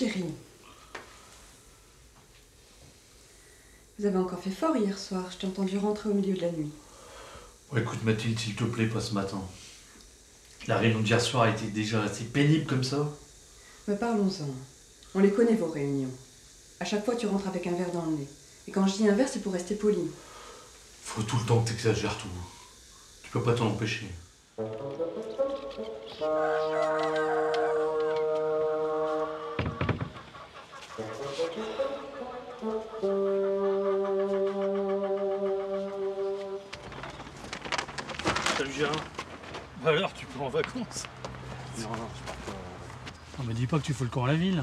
chérie. Vous avez encore fait fort hier soir. Je t'ai entendu rentrer au milieu de la nuit. Oh, écoute Mathilde, s'il te plaît, pas ce matin. La réunion d'hier soir a été déjà assez pénible comme ça. Mais parlons-en. On les connaît, vos réunions. À chaque fois, tu rentres avec un verre dans le nez. Et quand je dis un verre, c'est pour rester poli. Faut tout le temps que t'exagères tout. Tu peux pas t'en empêcher. Bah alors, tu pars en vacances Non, non, je pars pas. On me dis pas que tu fous le camp à la ville.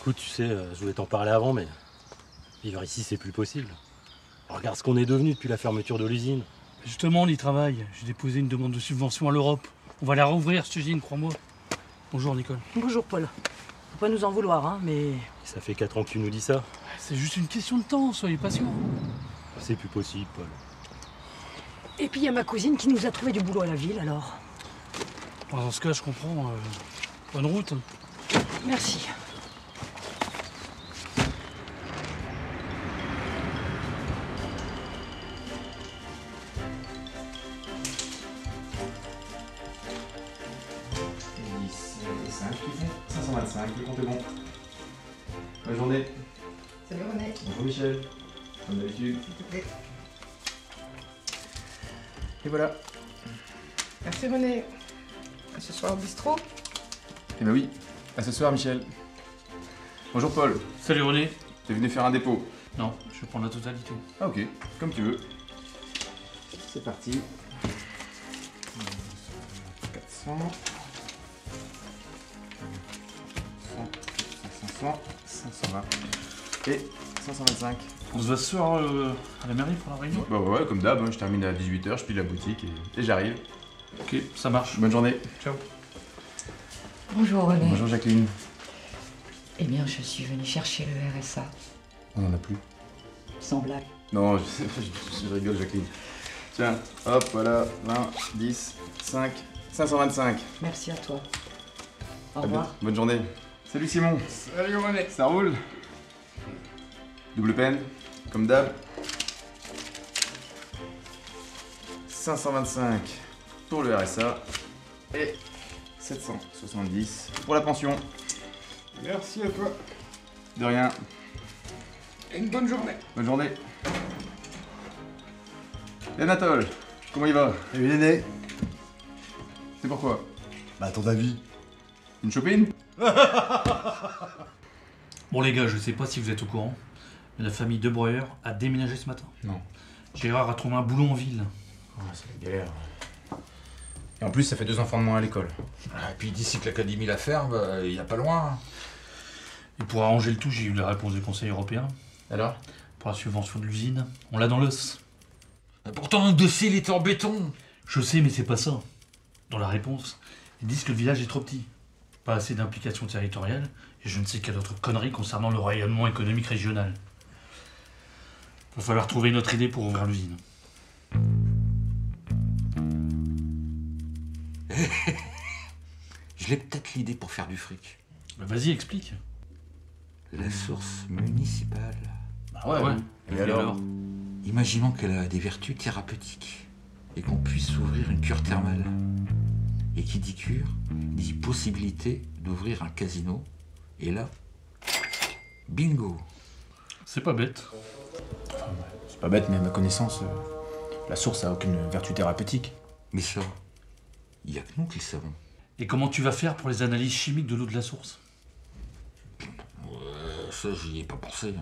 Écoute, tu sais, euh, je voulais t'en parler avant, mais vivre ici, c'est plus possible. Regarde ce qu'on est devenu depuis la fermeture de l'usine. Justement, on y travaille. J'ai déposé une demande de subvention à l'Europe. On va la rouvrir, je te dis, crois-moi. Bonjour Nicole. Bonjour Paul. Faut pas nous en vouloir, hein, mais Ça fait 4 ans que tu nous dis ça. C'est juste une question de temps, soyez patient. C'est plus possible, Paul. Et puis il y a ma cousine qui nous a trouvé du boulot à la ville, alors. Dans ce cas, je comprends. euh, bonne route. Merci. Bistrot. Eh ben oui, à ce soir Michel. Bonjour Paul, Salut René. t'es venu faire un dépôt. Non, je vais prendre la totalité. Ah ok, comme tu veux. C'est parti. 400. 500, 520 et 525. On se voit ce soir euh, à la mairie pour la réunion Bah ouais, comme d'hab, hein, je termine à 18h, je plie la boutique et, et j'arrive. Ok, ça marche. Bonne journée. Ciao. Bonjour René. Bonjour Jacqueline. Eh bien, je suis venue chercher le RSA. On en a plus. Sans blague. Non, je, je- je rigole Jacqueline. Tiens, hop, voilà, 20, 10, 5, 525. Merci à toi. Au À revoir. bien- Bonne journée. Salut Simon. Salut René. Ça roule Double peine, comme d'hab. 525 pour le RSA et 770 pour la pension. Merci à toi. De rien. Et une bonne journée. Bonne journée. Et Anatole, comment il va? Salut Néné C'est pourquoi? Bah à ton avis Une chopine? Bon les gars, je sais pas si vous êtes au courant, mais la famille De Breuer a déménagé ce matin. Non. Gérard a trouvé un boulot en ville. c'est la galère. Et en plus, ça fait deux enfants de moins à l'école. Et puis d'ici que l'académie la ferme, euh, il y a pas loin. Et pour arranger le tout, j'ai eu la réponse du Conseil européen Alors? Pour la subvention de l'usine. On l'a dans l'os. Mais pourtant, le dossier, il était en béton. Je sais, mais c'est pas ça. Dans la réponse, ils disent que le village est trop petit. Pas assez d'implication territoriale, et je ne sais quelle autre connerie concernant le rayonnement économique régional. Va falloir trouver une autre idée pour ouvrir l'usine. Je l'ai peut-être l'idée pour faire du fric. Bah, Vas-y, explique. La source municipale. Bah ouais, Et alors Imaginons qu'elle a des vertus thérapeutiques et qu'on puisse ouvrir une cure thermale. Et qui dit cure, dit possibilité d'ouvrir un casino. Et là, bingo C'est pas bête. C'est pas bête, mais à ma connaissance, euh, la source a aucune vertu thérapeutique. Mais ça, il y a que nous qui le savons. Et comment tu vas faire pour les analyses chimiques de l'eau de la source? Ça, j'y ai pas pensé.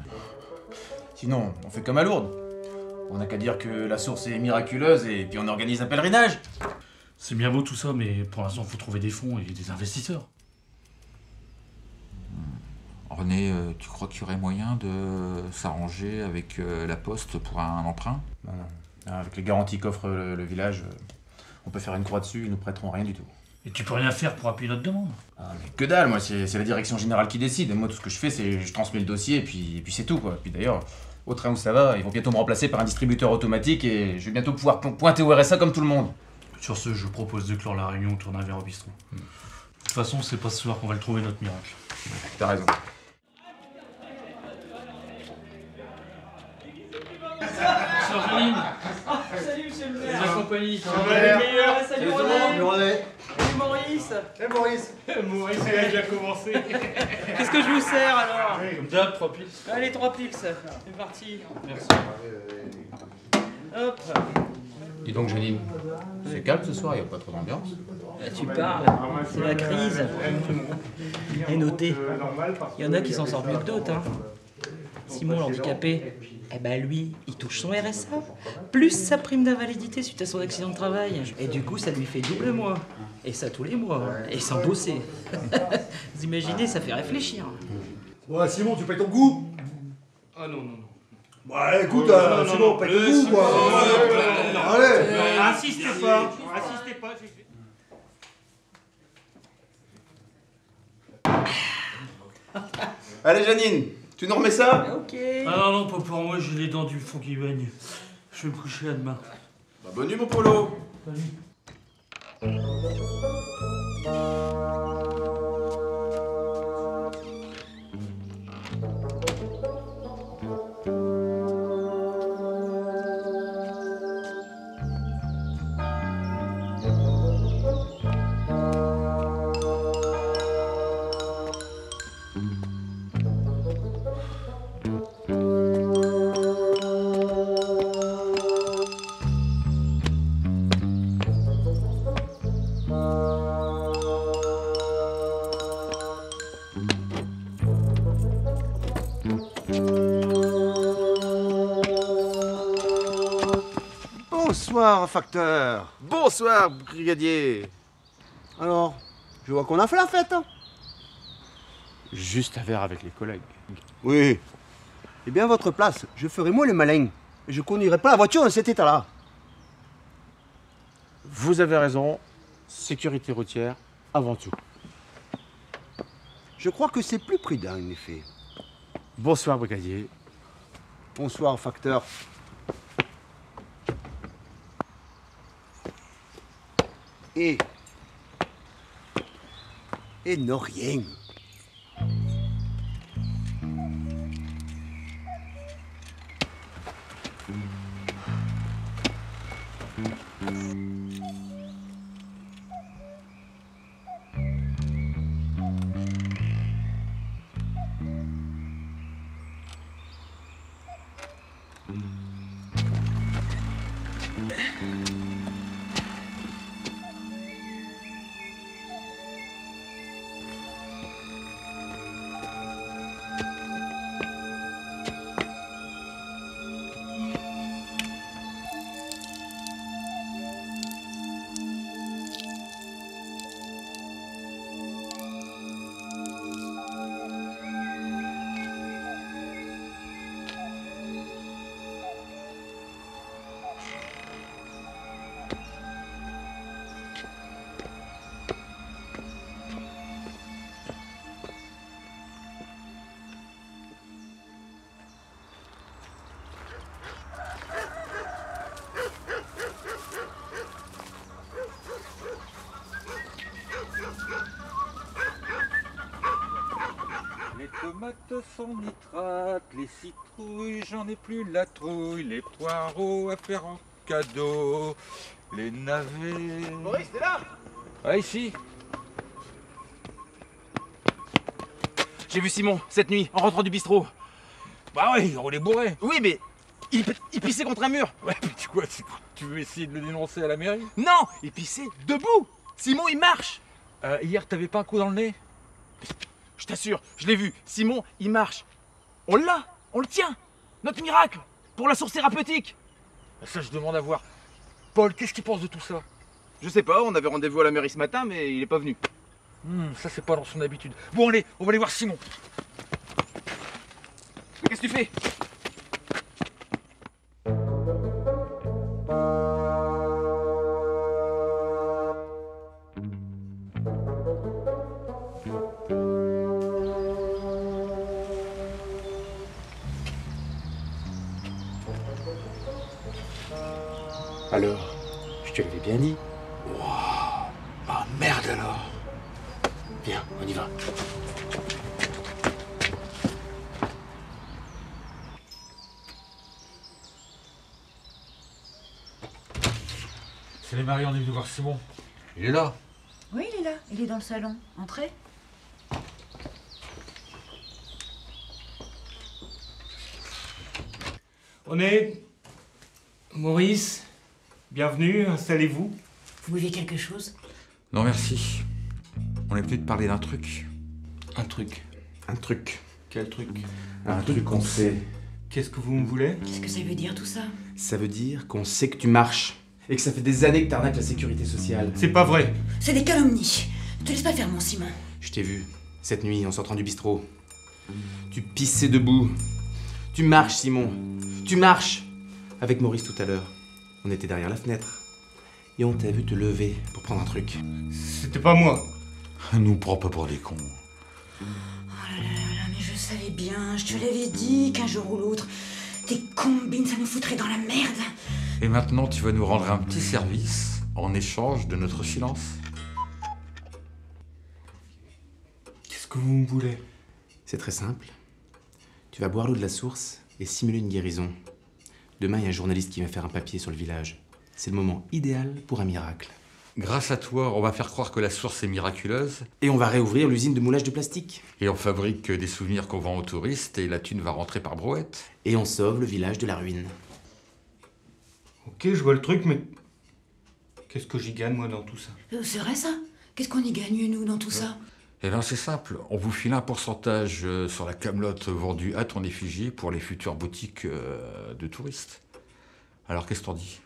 Sinon, on fait comme à Lourdes. On n'a qu'à dire que la source est miraculeuse et puis on organise un pèlerinage. C'est bien beau tout ça, mais pour l'instant, faut trouver des fonds et des investisseurs. René, euh, tu crois qu'il y aurait moyen de s'arranger avec euh, la poste pour un emprunt? Non, non. Ah, Avec les garanties qu'offre le, le village, euh, on peut faire une croix dessus, ils nous prêteront rien du tout. Et tu peux rien faire pour appuyer notre demande. Ah, mais que dalle, moi, c'est c'est la direction générale qui décide. Moi, tout ce que je fais, c'est je transmets le dossier et puis, et puis c'est tout, quoi. Puis d'ailleurs, au train où ça va, ils vont bientôt me remplacer par un distributeur automatique et je vais bientôt pouvoir po- pointer au RSA comme tout le monde. Sur ce, je propose de clore la réunion autour d'un verre au bistrot. De toute façon, c'est pas ce soir qu'on va le trouver, notre miracle. T'as raison. Sœur Janine Salut monsieur accompagnies Salut, Salut René René Salut Maurice Et Maurice Maurice, il a déjà commencé Qu'est-ce que je vous sers alors Comme d'hab, trois piles. Allez, trois piles, c'est parti. Merci. Hop Dis donc, Janine, c'est calme ce soir, y a pas trop d'ambiance. Là, tu parles, c'est la crise. Et notez, il y en a qui s'en sortent mieux que d'autres. Hein. Simon l'handicapé, eh ben lui, il touche son RSA, plus sa prime d'invalidité suite à son accident de travail. Et du coup, ça lui fait double mois. Et ça tous les mois. Et sans bosser. Vous imaginez, ça fait réfléchir. Ouais, Simon, tu payes ton goût Ah non, non, non. Ouais, écoute, Non, euh, non, non, Simon, non. paye ton goût, quoi non, Allez Euh, Insistez pas Insistez pas, j'ai fait. Allez, Janine, tu nous remets ça? Ok. Ah non, non, pas pour moi, j'ai les dents du fond qui baignent. Je vais me coucher à demain. Bah, bonne nuit, mon polo Bonsoir, facteur Bonsoir, brigadier. Alors, je vois qu'on a fait la fête, hein Juste un verre avec les collègues. Oui. Eh bien, à votre place, je ferai moi le malin. Et je conduirai pas la voiture dans cet état-là. Vous avez raison. Sécurité routière avant tout. Je crois que c'est plus prudent, en effet. Bonsoir, brigadier. Bonsoir, facteur. Et... Et non rien. Les citrouilles, j'en ai plus la trouille, les poireaux à faire en cadeau, les navets. Maurice, t'es là? Ah, ici J'ai vu Simon cette nuit en rentrant du bistrot. Bah oui, on les bourré. Oui, mais il, il pissait contre un mur. Ouais, mais tu quoi, tu veux essayer de le dénoncer à la mairie? Non, il pissait debout. Simon, il marche. Euh, Hier, t'avais pas un coup dans le nez? Je t'assure, je l'ai vu. Simon, il marche. On l'a, on le tient. Notre miracle pour la source thérapeutique. Ça, je demande à voir. Paul, qu'est-ce qu'il pense de tout ça? Je sais pas, on avait rendez-vous à la mairie ce matin, mais il est pas venu. Hmm, Ça, c'est pas dans son habitude. Bon, allez, on va aller voir Simon. Qu'est-ce que tu fais? Alors, je te l'avais bien dit. Waouh Ah merde alors Viens, on y va. Salut Marie, on est venu voir Simon. Il est là Oui, il est là. Il est dans le salon. Entrez. On est Maurice, bienvenue, installez-vous. Vous buvez quelque chose? Non, merci. On est venu te parler d'un truc. Un truc. Un truc. Quel truc? Un truc qu'on sait. Qu'est-ce que vous me voulez? Qu'est-ce que ça veut dire tout ça? Ça veut dire qu'on sait que tu marches. Et que ça fait des années que t'arnaques la sécurité sociale. C'est pas vrai. C'est des calomnies. Ne te laisse pas faire, mon Simon. Je t'ai vu, cette nuit, en sortant du bistrot. Tu pissais debout. Tu marches, Simon. Tu marches Avec Maurice tout à l'heure. On était derrière la fenêtre. Et on t'a vu te lever pour prendre un truc. C'était pas moi. Nous prends pas pour des cons. Oh là là là là, mais je savais bien, je te l'avais dit qu'un jour ou l'autre, tes combines, ça nous foutrait dans la merde. Et maintenant, tu vas nous rendre un petit service en échange de notre silence. Qu'est-ce que vous me voulez? C'est très simple. Tu vas boire l'eau de la source et simuler une guérison. Demain, il y a un journaliste qui va faire un papier sur le village. C'est le moment idéal pour un miracle. Grâce à toi, on va faire croire que la source est miraculeuse. Et on va réouvrir l'usine de moulage de plastique. Et on fabrique des souvenirs qu'on vend aux touristes et la thune va rentrer par brouette. Et on sauve le village de la ruine. Ok, je vois le truc, mais. Qu'est-ce que j'y gagne, moi, dans tout ça? Euh, C'est vrai ça? Qu'est-ce qu'on y gagne, nous, dans tout ça? Eh bien, c'est simple. On vous file un pourcentage euh, sur la camelote vendue à ton effigie pour les futures boutiques euh, de touristes. Alors, qu'est-ce que t'en dis?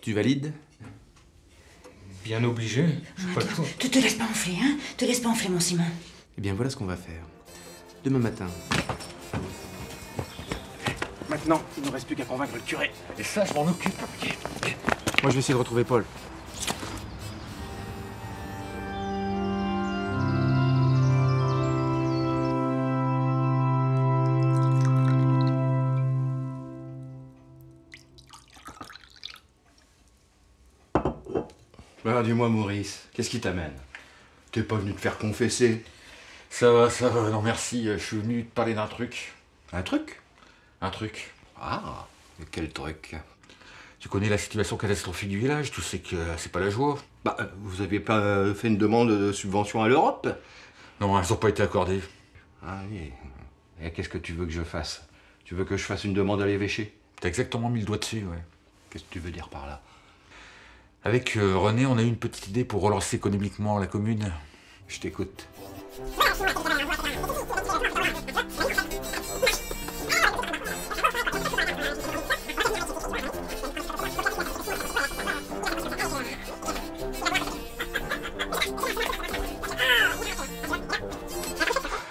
Tu valides? Bien obligé. J'ai pas. Te, te laisse pas enfler, hein Te laisse pas enfler, mon Simon. Eh bien, voilà ce qu'on va faire. Demain matin. Maintenant, il ne reste plus qu'à convaincre le curé. Et ça, je m'en occupe. Moi, je vais essayer de retrouver Paul. Alors dis-moi Maurice, qu'est-ce qui t'amène? T'es pas venu te faire confesser? Ça va, ça va. Non, merci. Je suis venu te parler d'un truc. Un truc? Un truc. Ah, mais quel truc? Tu connais la situation catastrophique du village. Tu sais que c'est pas la joie. Bah, euh, vous aviez pas euh, fait une demande de subvention à l'Europe? Non, elles ont pas été accordées. Ah oui. Et qu'est-ce que tu veux que je fasse? Tu veux que je fasse une demande à l'évêché? T'as exactement mis le doigt dessus, ouais. Qu'est-ce que tu veux dire par là? Avec euh, René, on a eu une petite idée pour relancer économiquement la commune. Je t'écoute.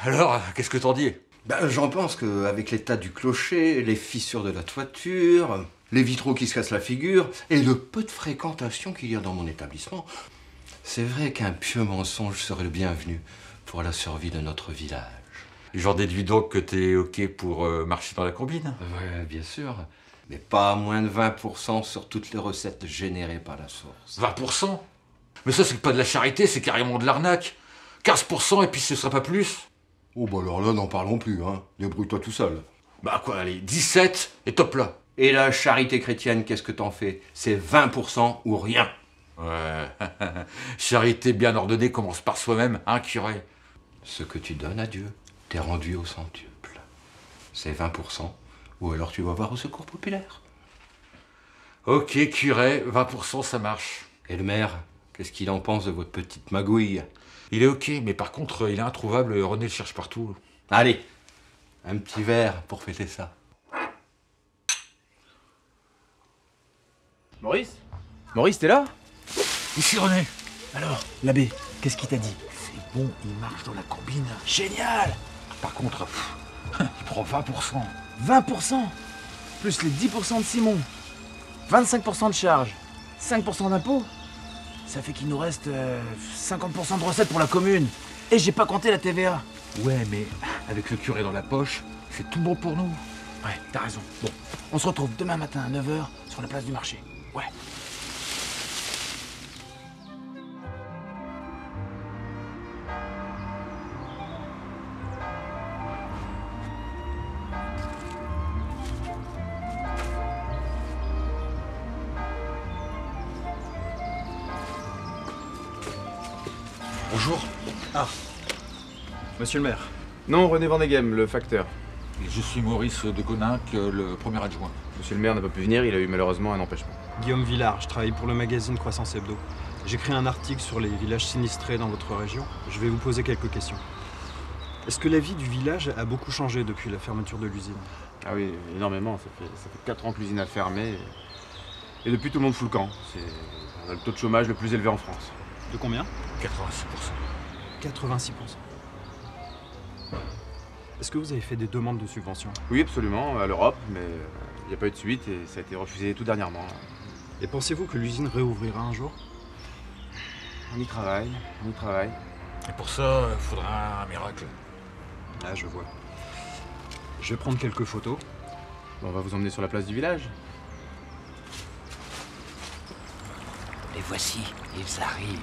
Alors, qu'est-ce que t'en dis? Ben, j'en pense qu'avec l'état du clocher, les fissures de la toiture, les vitraux qui se cassent la figure, et le peu de fréquentation qu'il y a dans mon établissement, c'est vrai qu'un pieux mensonge serait le bienvenu pour la survie de notre village. J'en déduis donc que t'es ok pour euh, marcher dans la combine Ouais, bien sûr. Mais pas à moins de 20% sur toutes les recettes générées par la source. 20% Mais ça, c'est pas de la charité, c'est carrément de l'arnaque. 15% et puis ce sera pas plus Oh bah alors là, n'en parlons plus, hein. Débrouille-toi tout seul. Bah quoi, allez, 17 et top là. Et la charité chrétienne, qu'est-ce que t'en fais? C'est 20% ou rien. Ouais. Charité bien ordonnée commence par soi-même, hein, curé Ce que tu donnes à Dieu, t'es rendu au centuple. C'est 20%, ou alors tu vas voir au secours populaire. Ok, curé, 20% ça marche. Et le maire, qu'est-ce qu'il en pense de votre petite magouille? Il est ok, mais par contre, il est introuvable, René le cherche partout. Allez, un petit verre pour fêter ça. Maurice? Maurice, t'es là? Ici René Alors, l'abbé, qu'est-ce qu'il t'a dit? C'est bon, il marche dans la combine. Génial Par contre, pff, il prend 20%. 20% Plus les 10% de Simon. 25% de charge. 5% d'impôt. Ça fait qu'il nous reste euh, 50% de recettes pour la commune. Et j'ai pas compté la TVA. Ouais, mais avec le curé dans la poche, c'est tout bon pour nous. Ouais, t'as raison. Bon, on se retrouve demain matin à 9h sur la place du marché. Ouais. Bonjour. Ah. Monsieur le maire. Non, René Vandegem, le facteur. Et je suis Maurice de Goninck, le premier adjoint. Monsieur le maire n'a pas pu venir, il a eu malheureusement un empêchement. Guillaume Villard, je travaille pour le magazine Croissance Hebdo. J'écris un article sur les villages sinistrés dans votre région. Je vais vous poser quelques questions. Est-ce que la vie du village a beaucoup changé depuis la fermeture de l'usine? Ah oui, énormément. Ça fait, ça fait 4 ans que l'usine a fermé. Et depuis, tout le monde fout le camp. C'est on a le taux de chômage le plus élevé en France. De combien 86%. 86%. Est-ce que vous avez fait des demandes de subventions? Oui, absolument, à l'Europe, mais euh, il n'y a pas eu de suite et ça a été refusé tout dernièrement. Et pensez-vous que l'usine réouvrira un jour? On y travaille, on y travaille. Et pour ça, il faudra un miracle. Ah, je vois. Je vais prendre quelques photos. On va vous emmener sur la place du village. Les voici, ils arrivent.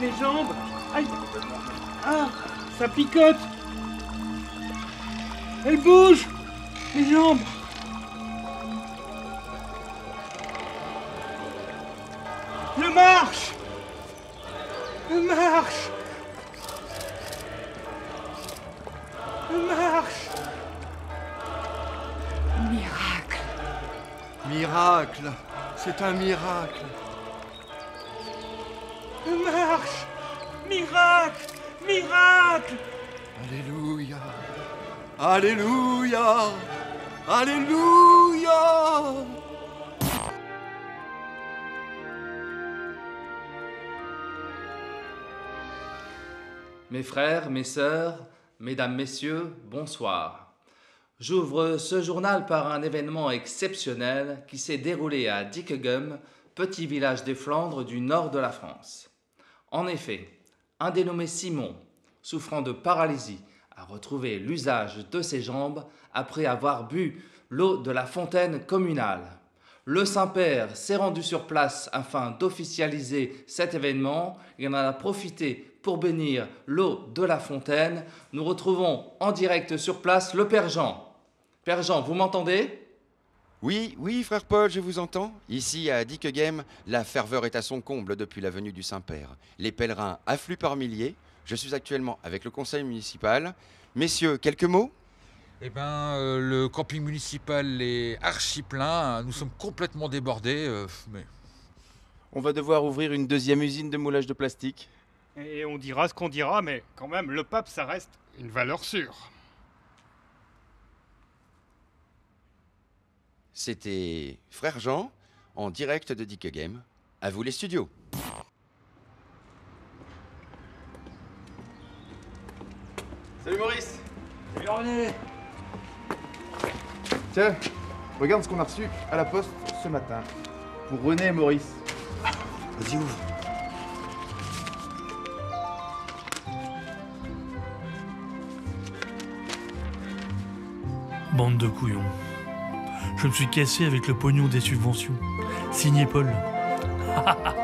Mes jambes. Aïe. Ah Ça picote. Elle bouge Mes jambes un miracle. Marche Miracle Miracle Alléluia. Alléluia. Alléluia. Mes frères, mes sœurs, mesdames, messieurs, bonsoir. J'ouvre ce journal par un événement exceptionnel qui s'est déroulé à Dickegum, petit village des Flandres du nord de la France. En effet, un dénommé Simon, souffrant de paralysie, a retrouvé l'usage de ses jambes après avoir bu l'eau de la fontaine communale. Le Saint-Père s'est rendu sur place afin d'officialiser cet événement. Il en a profité pour bénir l'eau de la fontaine. Nous retrouvons en direct sur place le Père Jean. Père Jean, vous m'entendez? Oui, oui, frère Paul, je vous entends. Ici, à Dickegem, la ferveur est à son comble depuis la venue du Saint-Père. Les pèlerins affluent par milliers. Je suis actuellement avec le conseil municipal. Messieurs, quelques mots? Eh ben, euh, le camping municipal est archi plein. Nous sommes complètement débordés. euh, mais On va devoir ouvrir une deuxième usine de moulage de plastique. Et on dira ce qu'on dira, mais quand même, le pape, ça reste une valeur sûre. C'était frère Jean, en direct de Dickegem. À vous les studios. Salut Maurice Salut René Tiens, regarde ce qu'on a reçu à la poste ce matin. Pour René et Maurice. Vas-y, ouvre. Bande de couillons. Je me suis cassé avec le pognon des subventions. Signé Paul.